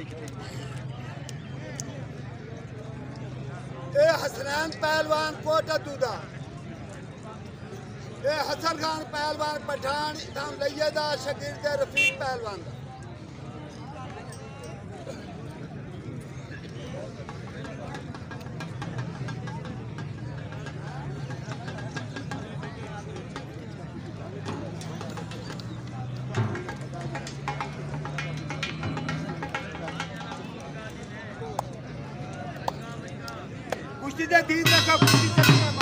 دیکھتے اے حسنین پہلوان کوٹا دودا اے حسن خان پہلوان پٹھان اسلام لیے دا شگیرد رفیق پہلوان دا۔ مش تدي إيدك مش تدي